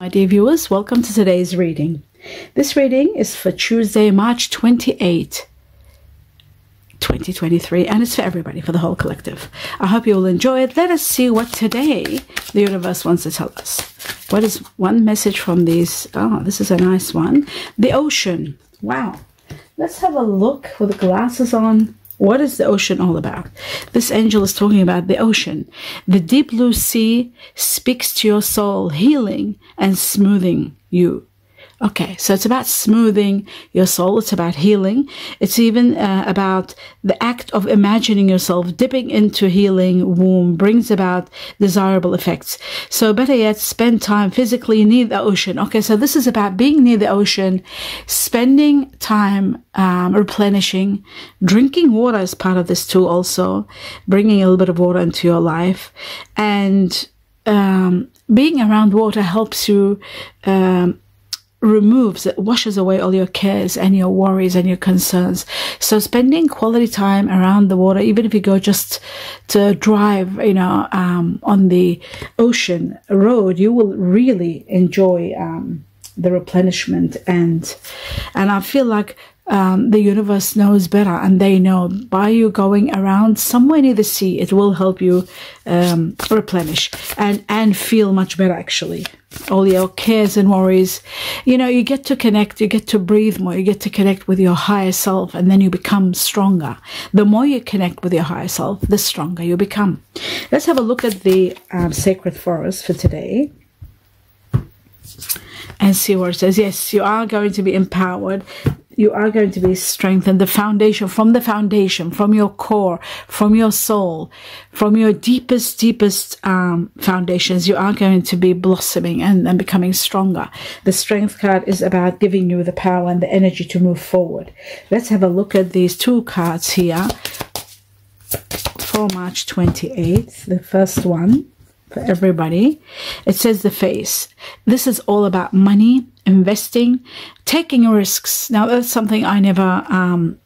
My dear viewers, welcome to today's reading. This reading is for Tuesday, March 28, 2023, and it's for everybody, for the whole collective. I hope you will enjoy it. Let us see what today the universe wants to tell us. What is one message from these? Oh, this is a nice one. The ocean. Wow. Let's have a look with the glasses on. What is the ocean all about? This angel is talking about the ocean. The deep blue sea speaks to your soul, healing and smoothing you. Okay, so it's about smoothing your soul. It's about healing. It's even uh, about the act of imagining yourself dipping into healing womb brings about desirable effects. So better yet, spend time physically near the ocean. Okay, so this is about being near the ocean, spending time um, replenishing, drinking water is part of this too. Also, bringing a little bit of water into your life, and um, being around water helps you. Um, removes, it washes away all your cares and your worries and your concerns. So spending quality time around the water, even if you go just to drive, you know, um, on the ocean road, you will really enjoy um, the replenishment and and I feel like um, the universe knows better and they know by you going around somewhere near the sea it will help you um, replenish and and feel much better actually. All your cares and worries. You know you get to connect you get to breathe more you get to connect with your higher self and then you become stronger. The more you connect with your higher self the stronger you become. Let's have a look at the um, sacred forest for today and see what it says. Yes, you are going to be empowered you are going to be strengthened. The foundation, from the foundation, from your core, from your soul, from your deepest, deepest um, foundations, you are going to be blossoming and, and becoming stronger. The strength card is about giving you the power and the energy to move forward. Let's have a look at these two cards here for March 28th. The first one for everybody. It says the face. This is all about money, investing, taking risks. Now, that's something I never um,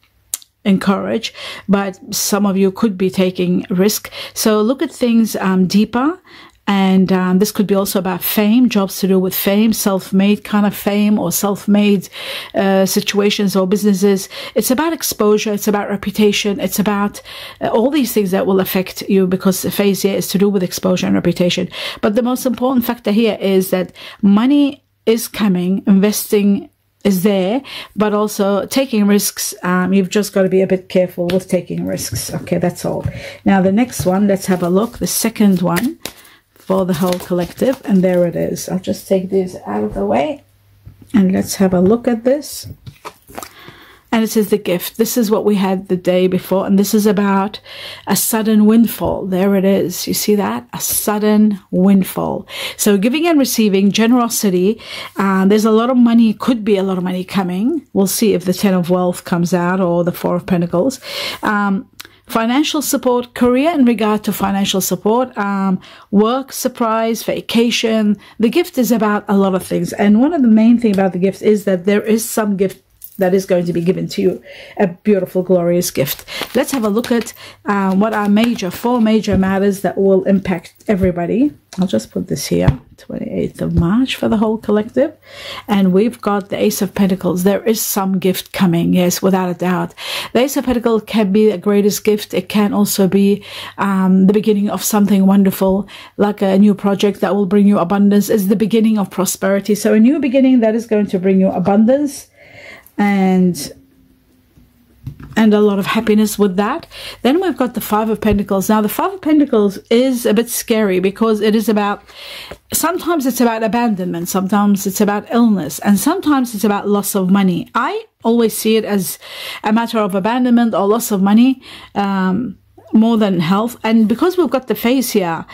encourage, but some of you could be taking risk. So look at things um, deeper and um, this could be also about fame, jobs to do with fame, self-made kind of fame or self-made uh, situations or businesses. It's about exposure. It's about reputation. It's about uh, all these things that will affect you because here is to do with exposure and reputation. But the most important factor here is that money is coming, investing is there, but also taking risks. Um, you've just got to be a bit careful with taking risks. Okay, that's all. Now, the next one, let's have a look. The second one for the whole collective. And there it is. I'll just take this out of the way and let's have a look at this. And it says the gift. This is what we had the day before. And this is about a sudden windfall. There it is. You see that? A sudden windfall. So giving and receiving, generosity. Uh, there's a lot of money, could be a lot of money coming. We'll see if the Ten of Wealth comes out or the Four of Pentacles. Um, financial support, career in regard to financial support, um, work, surprise, vacation. The gift is about a lot of things. And one of the main thing about the gift is that there is some gift that is going to be given to you. A beautiful glorious gift. Let's have a look at uh, what are major four major matters that will impact everybody. I'll just put this here 28th of march for the whole collective. And we've got the ace of pentacles. There is some gift coming yes without a doubt. The ace of pentacles can be the greatest gift. It can also be um, the beginning of something wonderful like a new project that will bring you abundance. Is the beginning of prosperity. So a new beginning that is going to bring you abundance and and a lot of happiness with that. Then we've got the Five of Pentacles. Now, the Five of Pentacles is a bit scary because it is about, sometimes it's about abandonment, sometimes it's about illness, and sometimes it's about loss of money. I always see it as a matter of abandonment or loss of money. Um, more than health and because we've got the face here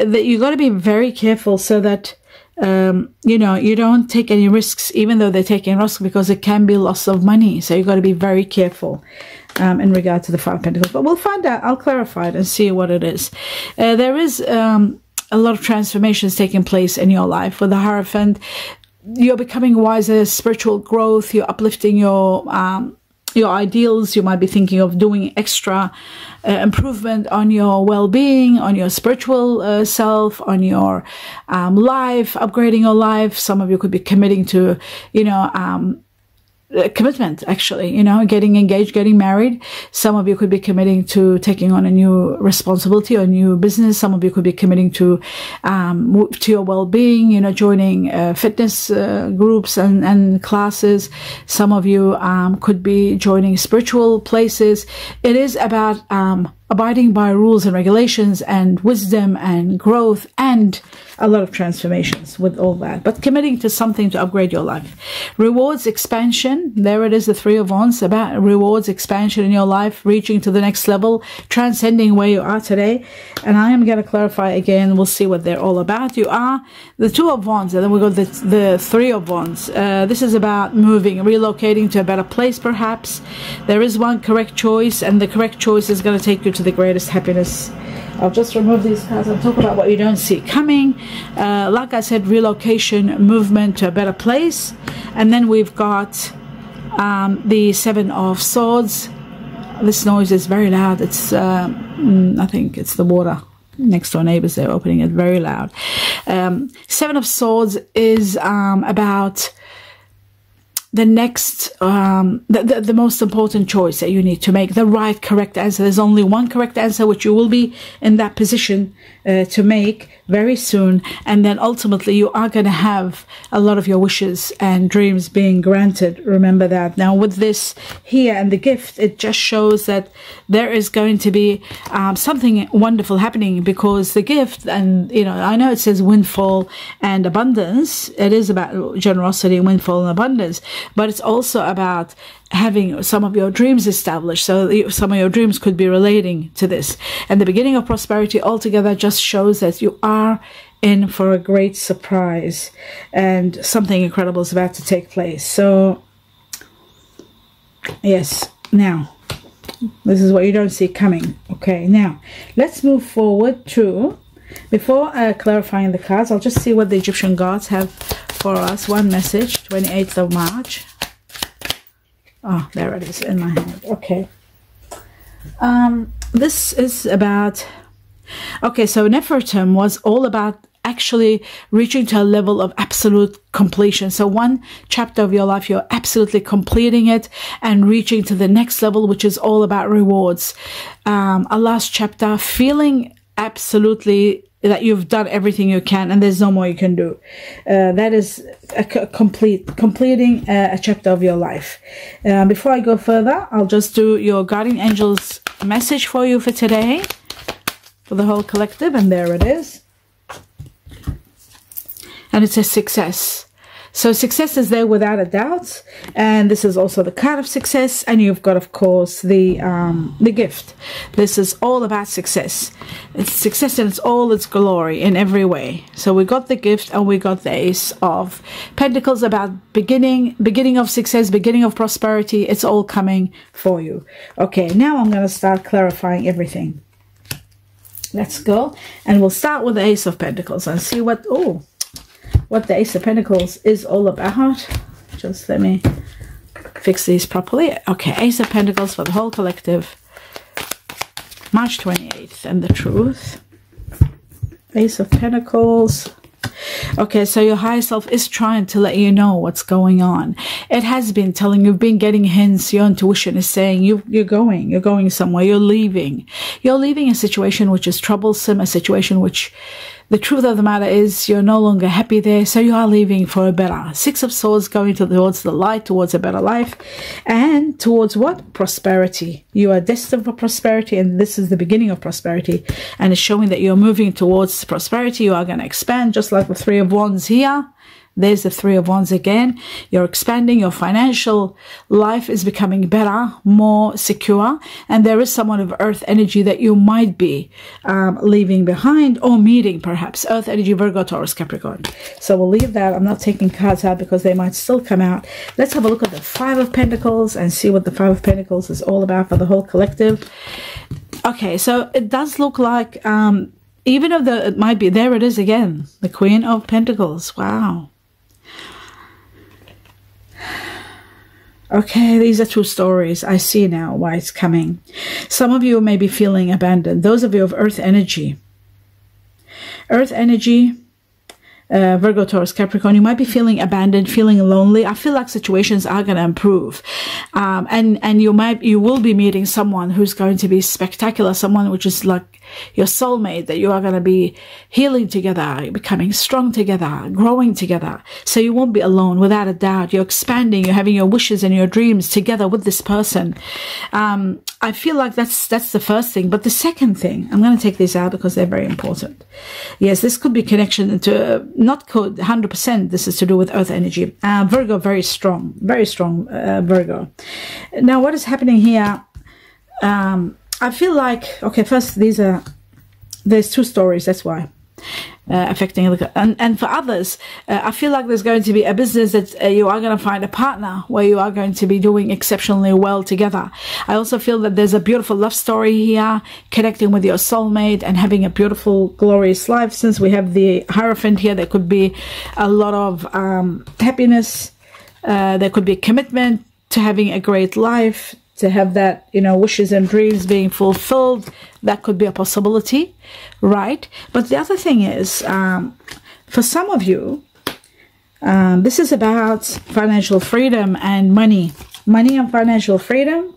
that you've got to be very careful so that um, you know, you don't take any risks, even though they're taking risks, because it can be loss of money. So you've got to be very careful um, in regard to the Five Pentacles. But we'll find out. I'll clarify it and see what it is. Uh, there is um, a lot of transformations taking place in your life with the Hierophant. You're becoming wiser, spiritual growth. You're uplifting your um, your ideals. You might be thinking of doing extra uh, improvement on your well-being, on your spiritual uh, self, on your um, life, upgrading your life. Some of you could be committing to, you know, um, commitment actually you know getting engaged getting married. Some of you could be committing to taking on a new responsibility or new business. Some of you could be committing to um, to your well-being you know joining uh, fitness uh, groups and, and classes. Some of you um, could be joining spiritual places. It is about um, abiding by rules and regulations and wisdom and growth and a lot of transformations with all that, but committing to something to upgrade your life. Rewards expansion. There it is, the three of wands about rewards expansion in your life, reaching to the next level, transcending where you are today. And I am going to clarify again. We'll see what they're all about. You are the two of wands, and then we go the, the three of wands. Uh, this is about moving, relocating to a better place, perhaps. There is one correct choice, and the correct choice is going to take you to the greatest happiness I'll just remove these cards and talk about what you don't see coming. Uh, like I said, relocation, movement to a better place. And then we've got um, the Seven of Swords. This noise is very loud. It's, uh, I think it's the water next door neighbors. They're opening it very loud. Um, Seven of Swords is um, about the next um, the, the, the, most important choice that you need to make the right correct answer. There's only one correct answer which you will be in that position uh, to make very soon. And then ultimately you are going to have a lot of your wishes and dreams being granted. Remember that. Now with this here and the gift it just shows that there is going to be um, something wonderful happening because the gift and you know i know it says windfall and abundance. It is about generosity windfall and abundance but it's also about having some of your dreams established. So some of your dreams could be relating to this. And the beginning of prosperity altogether just shows that you are in for a great surprise and something incredible is about to take place. So, yes, now. This is what you don't see coming. Okay, now let's move forward to before uh, clarifying the cards, I'll just see what the Egyptian gods have for us. One message, 28th of March. Oh, there it is in my hand. Okay. Um, this is about. Okay, so Nefertum was all about actually reaching to a level of absolute completion. So one chapter of your life, you're absolutely completing it and reaching to the next level, which is all about rewards. Um, a last chapter, feeling absolutely that you've done everything you can and there's no more you can do. Uh, that is a complete completing a, a, chapter of your life. Uh, before I go further, I'll just do your guardian angels message for you for today, for the whole collective, and there it is. And it says success. So success is there without a doubt, and this is also the card of success. And you've got, of course, the um, the gift. This is all about success. It's success in its all its glory in every way. So we got the gift, and we got the Ace of Pentacles about beginning, beginning of success, beginning of prosperity. It's all coming for you. Okay, now I'm going to start clarifying everything. Let's go, and we'll start with the Ace of Pentacles and see what. Oh what the Ace of Pentacles is all about. Just let me fix these properly. Okay, Ace of Pentacles for the whole collective. March 28th and the truth. Ace of Pentacles. Okay, so your higher self is trying to let you know what's going on. It has been telling you've been getting hints. Your intuition is saying you you're going, you're going somewhere, you're leaving. You're leaving a situation which is troublesome, a situation which the truth of the matter is you're no longer happy there, so you are leaving for a better. Six of Swords going towards the light, towards a better life, and towards what? Prosperity. You are destined for prosperity, and this is the beginning of prosperity. And it's showing that you're moving towards prosperity. You are going to expand, just like the Three of Wands here. There's the three of wands again. You're expanding. Your financial life is becoming better, more secure. And there is someone of earth energy that you might be um, leaving behind or meeting perhaps. Earth energy, Virgo, Taurus, Capricorn. So we'll leave that. I'm not taking cards out because they might still come out. Let's have a look at the Five of Pentacles and see what the Five of Pentacles is all about for the whole collective. Okay, so it does look like um, even though the it might be there it is again the queen of pentacles wow Okay, these are two stories. I see now why it's coming. Some of you may be feeling abandoned. Those of you of earth energy. Earth energy uh, Virgo, Taurus, Capricorn, you might be feeling abandoned, feeling lonely. I feel like situations are going to improve. Um, and, and you might, you will be meeting someone who's going to be spectacular, someone which is like your soulmate that you are going to be healing together, becoming strong together, growing together. So you won't be alone without a doubt. You're expanding, you're having your wishes and your dreams together with this person. Um, I feel like that's, that's the first thing. But the second thing, I'm going to take these out because they're very important. Yes, this could be connection to, not 100%. This is to do with earth energy. Uh, Virgo, very strong, very strong, uh, Virgo. Now, what is happening here? Um, I feel like, okay, first, these are, there's two stories, that's why. Uh, affecting and, and for others uh, i feel like there's going to be a business that uh, you are going to find a partner where you are going to be doing exceptionally well together. I also feel that there's a beautiful love story here connecting with your soulmate and having a beautiful glorious life since we have the hierophant here there could be a lot of um, happiness uh, there could be commitment to having a great life to have that, you know, wishes and dreams being fulfilled, that could be a possibility, right? But the other thing is, um, for some of you, um, this is about financial freedom and money. Money and financial freedom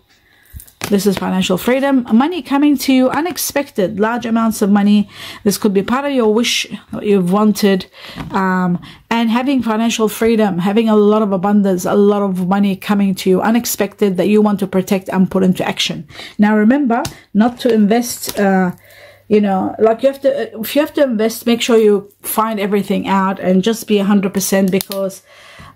this is financial freedom. Money coming to you unexpected, large amounts of money. This could be part of your wish you've wanted. Um, and having financial freedom, having a lot of abundance, a lot of money coming to you unexpected that you want to protect and put into action. Now remember not to invest, uh, you know, like you have to, if you have to invest, make sure you find everything out and just be 100% because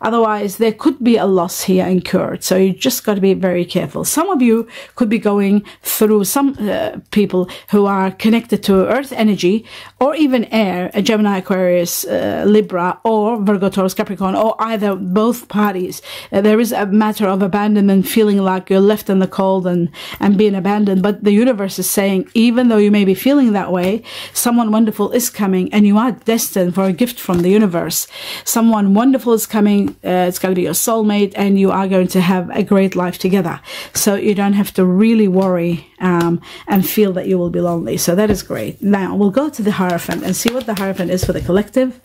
Otherwise, there could be a loss here incurred. So you just got to be very careful. Some of you could be going through some uh, people who are connected to earth energy or even air, a Gemini, Aquarius, uh, Libra, or Virgo, Taurus, Capricorn, or either both parties. Uh, there is a matter of abandonment, feeling like you're left in the cold and, and being abandoned. But the universe is saying, even though you may be feeling that way, someone wonderful is coming and you are destined for a gift from the universe. Someone wonderful is coming uh, it's going to be your soulmate and you are going to have a great life together. So you don't have to really worry um, and feel that you will be lonely. So that is great. Now we'll go to the Hierophant and see what the Hierophant is for the collective.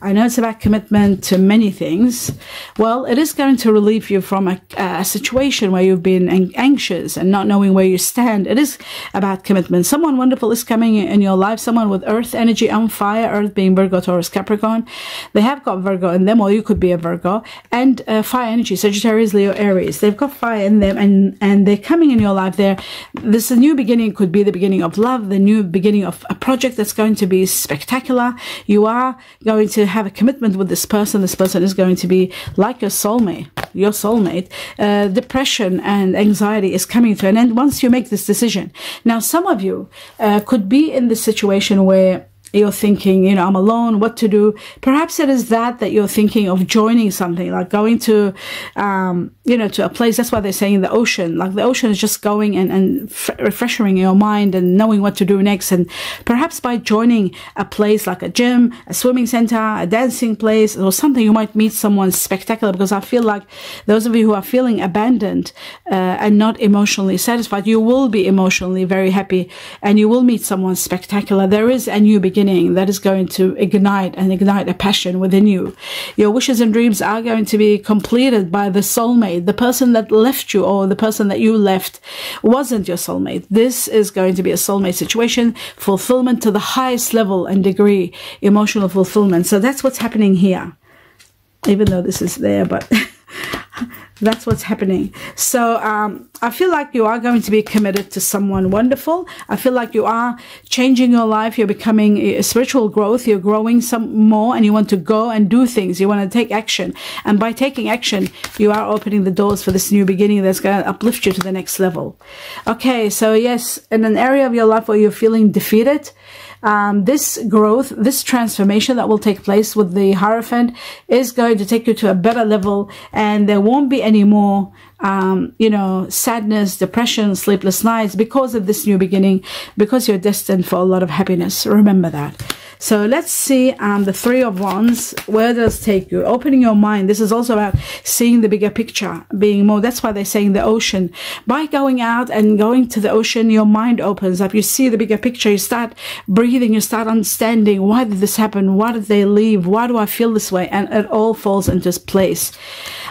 I know it's about commitment to many things. Well, it is going to relieve you from a, a situation where you've been anxious and not knowing where you stand. It is about commitment. Someone wonderful is coming in your life, someone with earth energy on fire, earth being Virgo, Taurus, Capricorn. They have got Virgo in them, or you could be a Virgo, and uh, fire energy, Sagittarius, Leo, Aries. They've got fire in them and, and they're coming in your life. They're this new beginning could be the beginning of love, the new beginning of a project that's going to be spectacular. You are going to have a commitment with this person. This person is going to be like your soulmate, your soulmate. Uh, depression and anxiety is coming to an end once you make this decision. Now, some of you uh, could be in the situation where you're thinking, you know, I'm alone, what to do. Perhaps it is that that you're thinking of joining something, like going to, um, you know, to a place. That's why they're saying the ocean. Like the ocean is just going and, and refreshing your mind and knowing what to do next. And perhaps by joining a place like a gym, a swimming center, a dancing place, or something, you might meet someone spectacular. Because I feel like those of you who are feeling abandoned uh, and not emotionally satisfied, you will be emotionally very happy and you will meet someone spectacular. There is a new beginning beginning that is going to ignite and ignite a passion within you. Your wishes and dreams are going to be completed by the soulmate. The person that left you or the person that you left wasn't your soulmate. This is going to be a soulmate situation, fulfillment to the highest level and degree, emotional fulfillment. So that's what's happening here. Even though this is there, but that's what's happening. So um, I feel like you are going to be committed to someone wonderful. I feel like you are changing your life. You're becoming spiritual growth. You're growing some more and you want to go and do things. You want to take action. And by taking action, you are opening the doors for this new beginning that's going to uplift you to the next level. Okay. So yes, in an area of your life where you're feeling defeated, um, this growth, this transformation that will take place with the Hierophant is going to take you to a better level and there won't be any more um, you know, sadness, depression, sleepless nights because of this new beginning, because you're destined for a lot of happiness. Remember that. So let's see um, the Three of Wands. Where does take you? Opening your mind. This is also about seeing the bigger picture, being more. That's why they're saying the ocean. By going out and going to the ocean, your mind opens up. You see the bigger picture. You start breathing. You start understanding why did this happen? Why did they leave? Why do I feel this way? And it all falls into place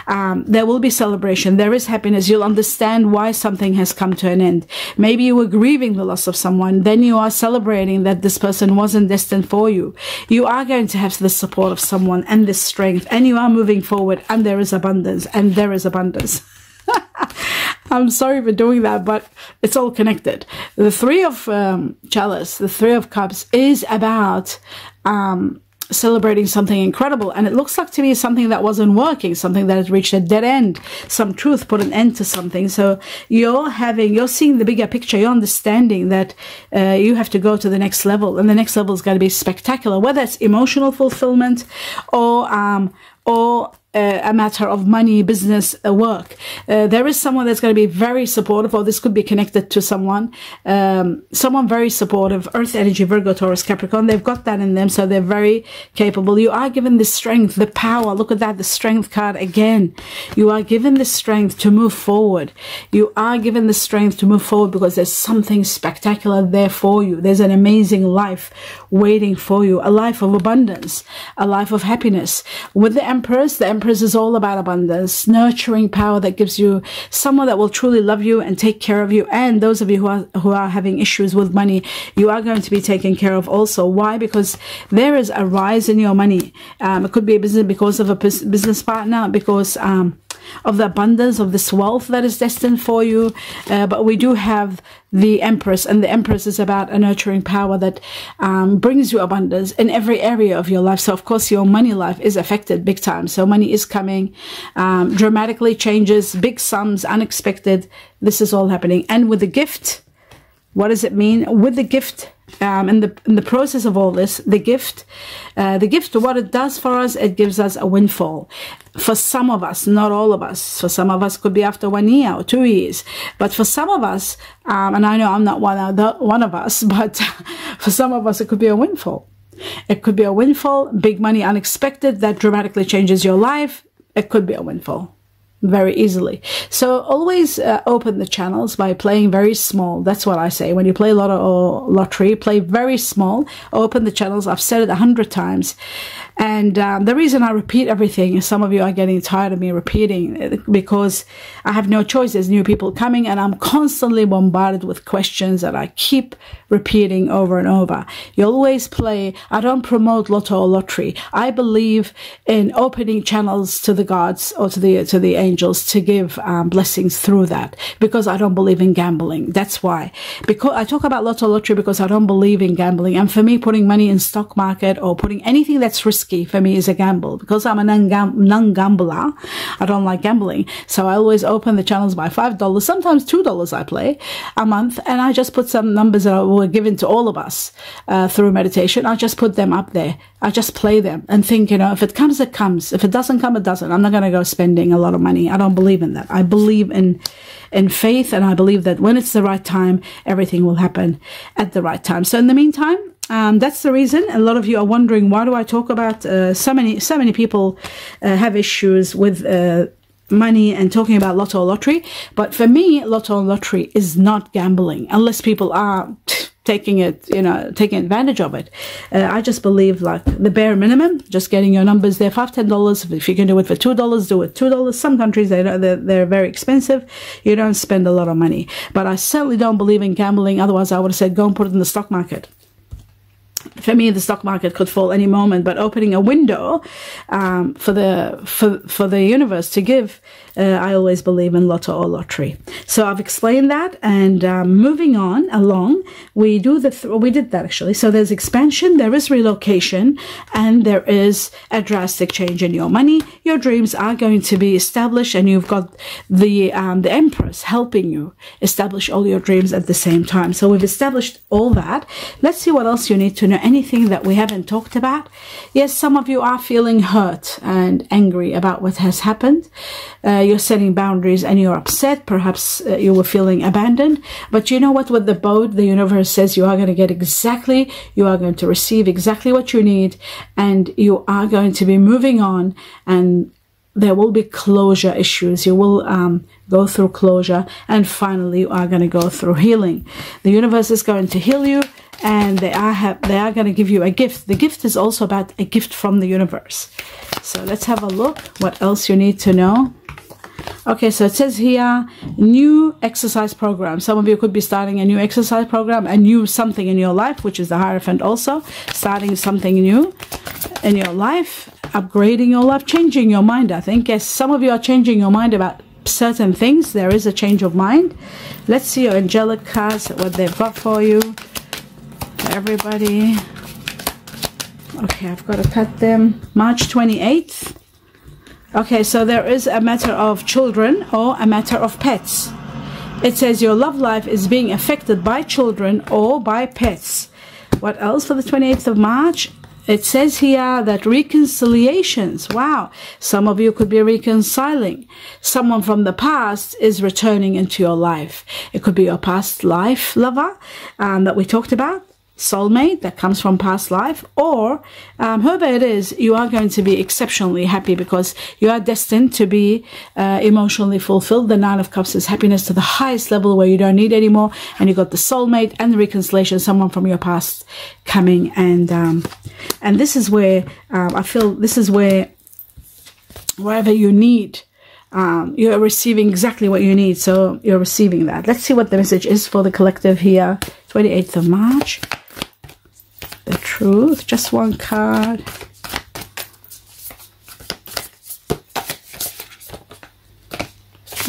um, there will be celebration. There is happiness. You'll understand why something has come to an end. Maybe you were grieving the loss of someone. Then you are celebrating that this person wasn't destined for you. You are going to have the support of someone and this strength and you are moving forward and there is abundance and there is abundance. I'm sorry for doing that, but it's all connected. The three of um, chalice, the three of cups is about um, celebrating something incredible. And it looks like to me something that wasn't working, something that has reached a dead end. Some truth put an end to something. So you're having, you're seeing the bigger picture. You're understanding that uh, you have to go to the next level, and the next level is going to be spectacular, whether it's emotional fulfillment or um, or a matter of money, business, uh, work. Uh, there is someone that's going to be very supportive, or this could be connected to someone, um, someone very supportive, Earth energy, Virgo, Taurus, Capricorn. They've got that in them, so they're very capable. You are given the strength, the power. Look at that, the strength card again. You are given the strength to move forward. You are given the strength to move forward because there's something spectacular there for you. There's an amazing life waiting for you, a life of abundance, a life of happiness. With the Empress, the Empress Empress is all about abundance, nurturing power that gives you someone that will truly love you and take care of you. And those of you who are, who are having issues with money, you are going to be taken care of also. Why? Because there is a rise in your money. Um, it could be a business because of a business partner, because, um, of the abundance of this wealth that is destined for you. Uh, but we do have the Empress, and the Empress is about a nurturing power that um, brings you abundance in every area of your life. So, of course, your money life is affected big time. So, money is coming, um, dramatically changes, big sums, unexpected. This is all happening. And with the gift, what does it mean? With the gift, um, in the in the process of all this, the gift, uh, the gift, what it does for us, it gives us a windfall. For some of us, not all of us. For some of us, could be after one year or two years. But for some of us, um, and I know I'm not one of the, one of us, but for some of us, it could be a windfall. It could be a windfall, big money, unexpected, that dramatically changes your life. It could be a windfall very easily. So always uh, open the channels by playing very small. That's what I say. When you play lotto or lottery, play very small. Open the channels. I've said it a hundred times. And um, the reason I repeat everything, is some of you are getting tired of me repeating because I have no choice. There's new people coming and I'm constantly bombarded with questions that I keep repeating over and over. You always play. I don't promote lotto or lottery. I believe in opening channels to the gods or to the, to the angels to give um, blessings through that because I don't believe in gambling. That's why. Because I talk about lotto lottery because I don't believe in gambling. And for me, putting money in stock market or putting anything that's risky risky for me is a gamble because I'm a non-gambler. I don't like gambling. So I always open the channels by $5, sometimes $2 I play a month. And I just put some numbers that were given to all of us uh, through meditation. I just put them up there. I just play them and think, you know, if it comes, it comes. If it doesn't come, it doesn't. I'm not going to go spending a lot of money. I don't believe in that. I believe in, in faith and I believe that when it's the right time, everything will happen at the right time. So in the meantime, um, that's the reason. A lot of you are wondering why do I talk about uh, so many so many people uh, have issues with uh, money and talking about lotto lottery? But for me lotto lottery is not gambling unless people are taking it you know taking advantage of it. Uh, I just believe like the bare minimum just getting your numbers there five ten dollars. If you can do it for two dollars do it two dollars. Some countries they they're, they're very expensive. You don't spend a lot of money. But I certainly don't believe in gambling. Otherwise I would have said go and put it in the stock market for me, the stock market could fall any moment, but opening a window um, for the for for the universe to give, uh, I always believe in lotto or lottery. So I've explained that, and um, moving on along, we do the th we did that actually. So there's expansion, there is relocation, and there is a drastic change in your money. Your dreams are going to be established, and you've got the um, the Empress helping you establish all your dreams at the same time. So we've established all that. Let's see what else you need to know know, anything that we haven't talked about. Yes, some of you are feeling hurt and angry about what has happened. Uh, you're setting boundaries and you're upset. Perhaps uh, you were feeling abandoned. But you know what? With the boat, the universe says you are going to get exactly, you are going to receive exactly what you need and you are going to be moving on and there will be closure issues. You will um, go through closure, and finally, you are going to go through healing. The universe is going to heal you, and they are have, they are going to give you a gift. The gift is also about a gift from the universe. So let's have a look. What else you need to know? Okay, so it says here, new exercise program. Some of you could be starting a new exercise program, a new something in your life, which is the Hierophant also, starting something new in your life, upgrading your life, changing your mind, I think. Yes, some of you are changing your mind about certain things. There is a change of mind. Let's see your angelic cards, what they've got for you. Everybody. Okay, I've got to cut them. March 28th. Okay, so there is a matter of children or a matter of pets. It says your love life is being affected by children or by pets. What else for the 28th of March? It says here that reconciliations. Wow. Some of you could be reconciling. Someone from the past is returning into your life. It could be your past life lover um, that we talked about soulmate that comes from past life or um, whoever it is you are going to be exceptionally happy because you are destined to be uh, emotionally fulfilled. The nine of cups is happiness to the highest level where you don't need anymore and you got the soulmate and the reconciliation someone from your past coming and um, and this is where um, i feel this is where wherever you need um, you're receiving exactly what you need so you're receiving that. Let's see what the message is for the collective here. 28th of march truth. Just one card.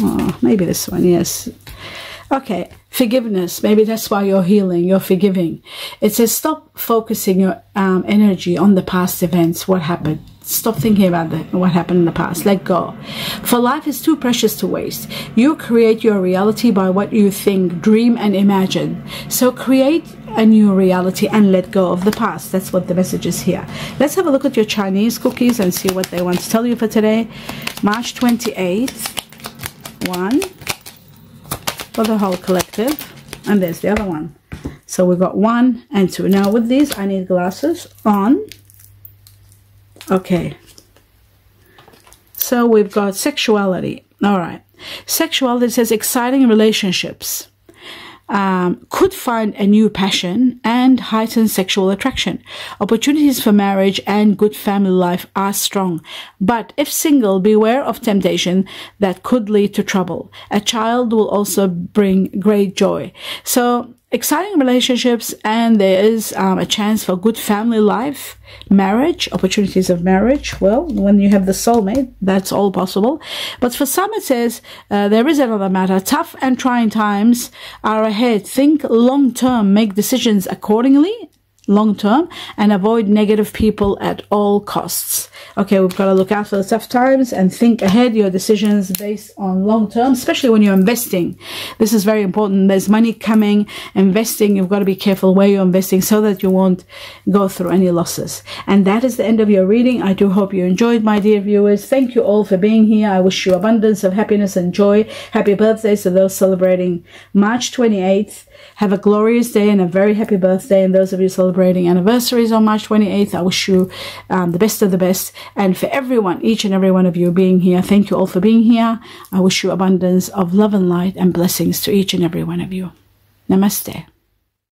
Oh, maybe this one, yes. Okay, forgiveness. Maybe that's why you're healing, you're forgiving. It says stop focusing your um, energy on the past events, what happened. Stop thinking about the, what happened in the past. Let go. For life is too precious to waste. You create your reality by what you think, dream, and imagine. So create a new reality and let go of the past. That's what the message is here. Let's have a look at your Chinese cookies and see what they want to tell you for today. March 28th. One for the whole collective. And there's the other one. So we've got one and two. Now with these, I need glasses on. Okay. So we've got sexuality. All right. Sexuality says exciting relationships. Um, could find a new passion and heighten sexual attraction. Opportunities for marriage and good family life are strong. But if single, beware of temptation that could lead to trouble. A child will also bring great joy. So exciting relationships and there is um, a chance for good family life marriage opportunities of marriage. Well when you have the soulmate that's all possible. But for some it says uh, there is another matter. Tough and trying times are ahead. Think long term. Make decisions accordingly long term and avoid negative people at all costs. Okay, we've got to look out for the tough times and think ahead your decisions based on long term, especially when you're investing. This is very important. There's money coming, investing. You've got to be careful where you're investing so that you won't go through any losses. And that is the end of your reading. I do hope you enjoyed, my dear viewers. Thank you all for being here. I wish you abundance of happiness and joy. Happy birthdays to those celebrating March 28th. Have a glorious day and a very happy birthday. And those of you celebrating anniversaries on March 28th, I wish you um, the best of the best. And for everyone, each and every one of you being here, thank you all for being here. I wish you abundance of love and light and blessings to each and every one of you. Namaste.